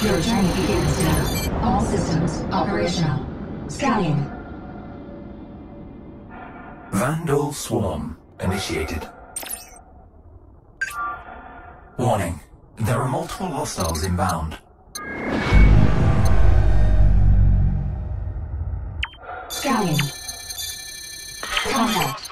Your journey begins now. All systems operational. Scanning. Vanduul Swarm initiated. Warning. There are multiple hostiles inbound. Scanning. Contact.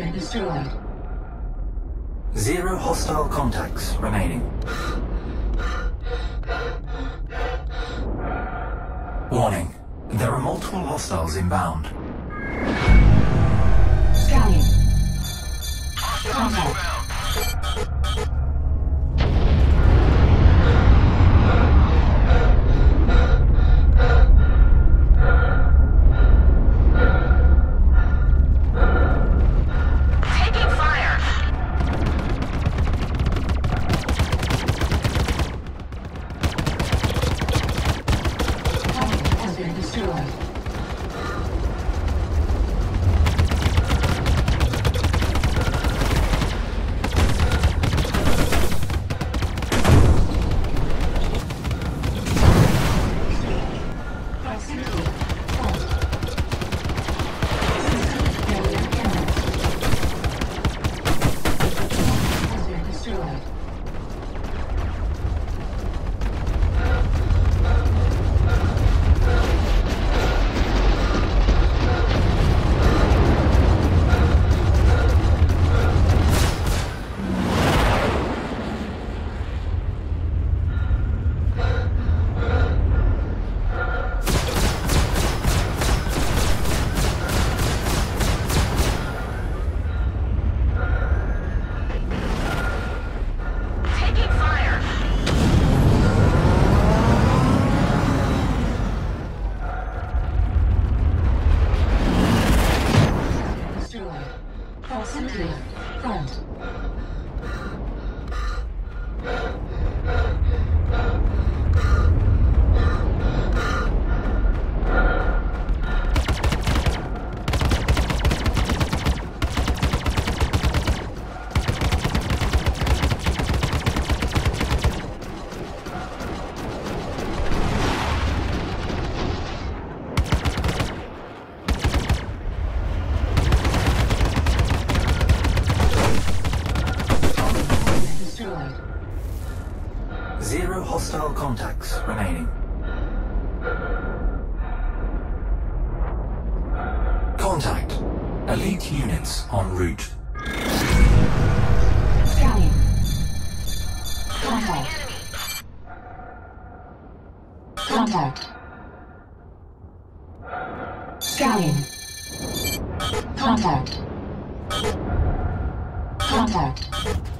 Been destroyed. Zero hostile contacts remaining. Warning. There are multiple hostiles inbound. Scanning. Contact. Zero hostile contacts remaining. Contact. Elite units en route. Scanning. Contact. Contact. Scanning. Contact. Contact.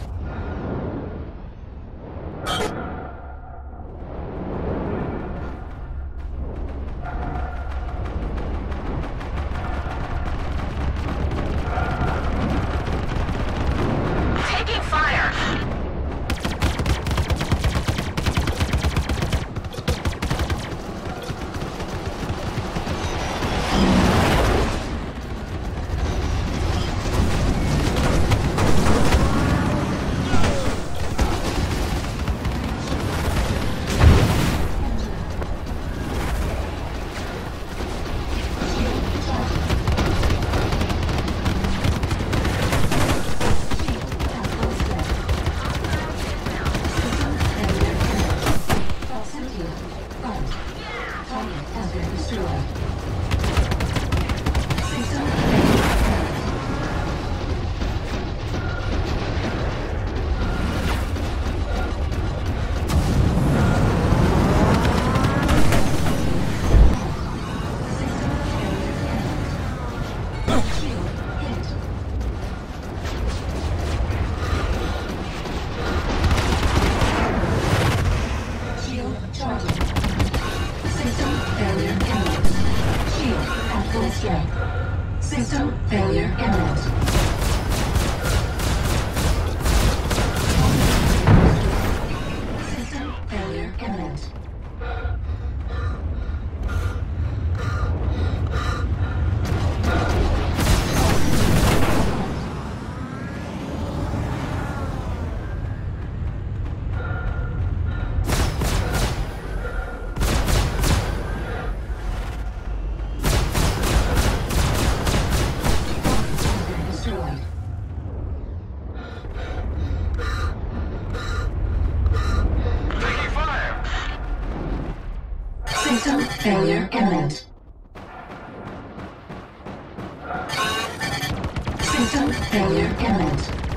failure imminent.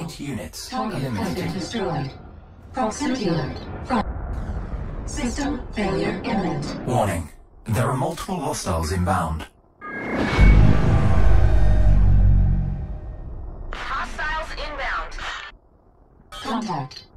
Eight units. Target has been destroyed. Proximity alert. System failure imminent. Warning. There are multiple hostiles inbound. Hostiles inbound. Contact.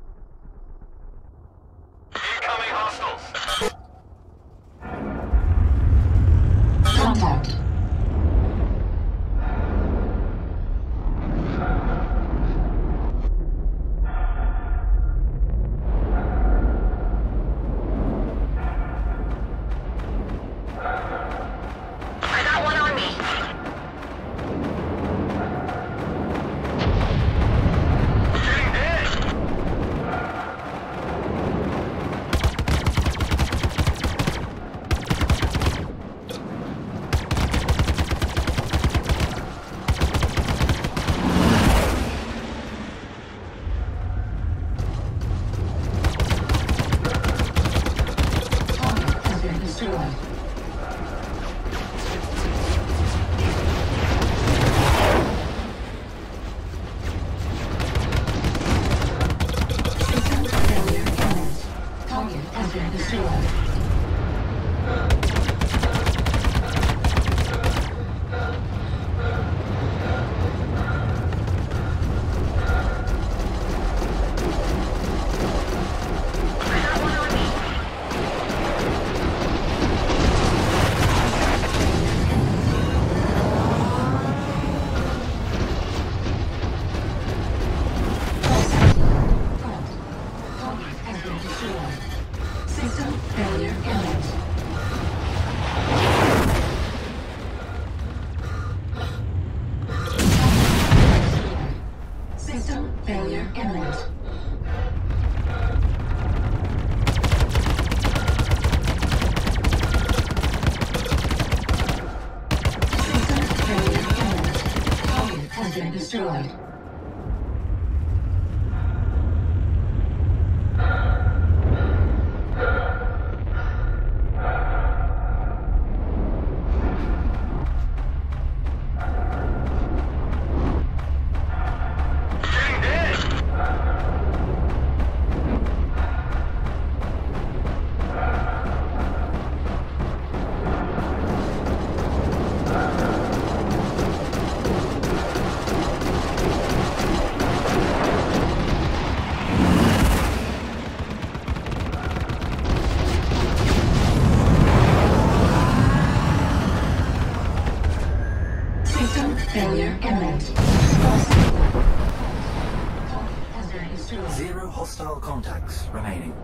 Zero hostile contacts remaining.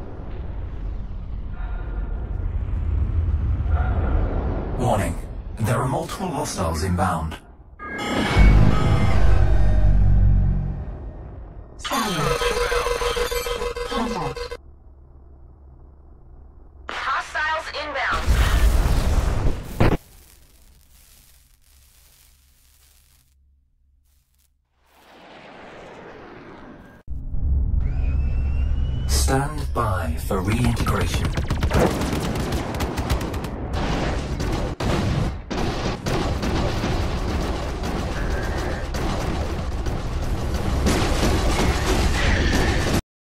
Warning. There are multiple hostiles inbound. By for reintegration.